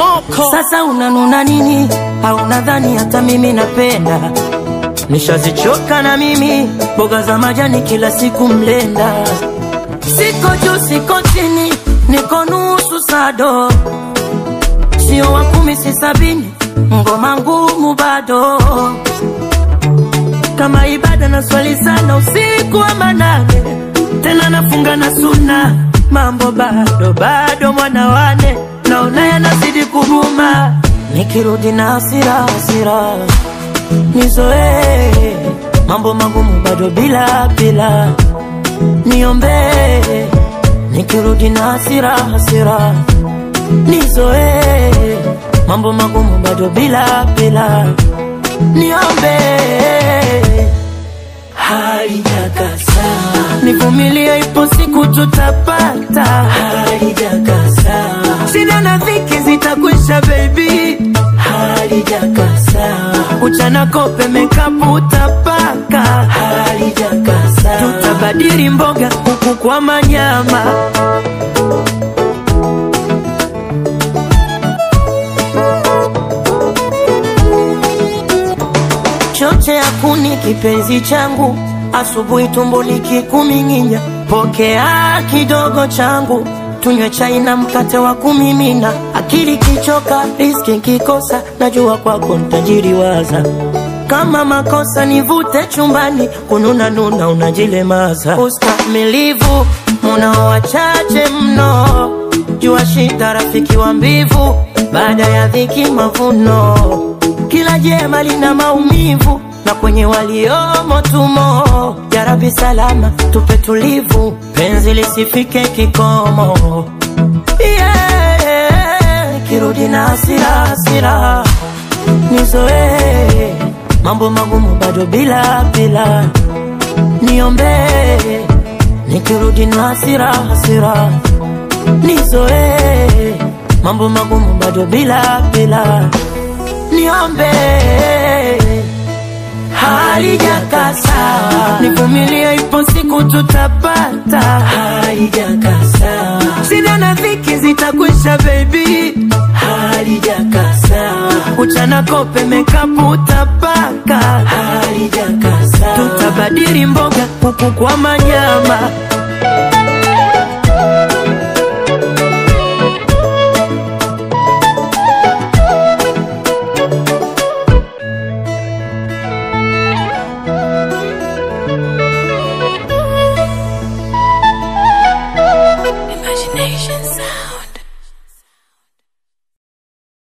Sasa unanuna nini? Au nadhani hata mimi napenda? Nishazichoka na mimi. Mboga za majani kila siku mlenda. Siko juu siko chini, niko nusu sado, sio wa kumi si sabini, ngoma ngumu bado. Kama ibada na swali sana usiku wa manane, tena nafunga na suna, mambo bado bado, mwana wane naona yanazidi kuruma, nikirudi na hasira hasira. Nizoee mambo magumu bado bila bila, niombee nikirudi na hasira hasira, nizoee mambo magumu bado bila bila, niombee halijakasa, nivumilie, ipo siku tutapata. Uchana kope mekaputa paka. Halijakasa, tutabadili mboga kuku kwa manyama. choche ya kuni kipenzi changu, asubuhi tumbo likikuminginya, pokea kidogo changu, tunywe chai na mkate wa kumimina. Akili kichoka, riski kikosa, najua kwako ntajiriwaza. Kama makosa nivute chumbani, kununa nuna unajilemaza. Ustamilivu munao wachache mno, jua shida rafiki wa mbivu, baada ya dhiki mavuno kila jema lina maumivu na kwenye waliomo tumo. Ya Rabbi salama tupe tulivu, penzi lisifike kikomo. Hasira hasira, nizoee mambo magumu bado bila bila, niombee nikirudi na hasira hasira, nizoee mambo magumu bado bila bila. Niombe halijakasa, nivumilie, ipo siku tutapata. Halijakasa, mchana kope mekapu utapaka, halijakasa tutabadili mboga kuku kwa manyama Imagination sound.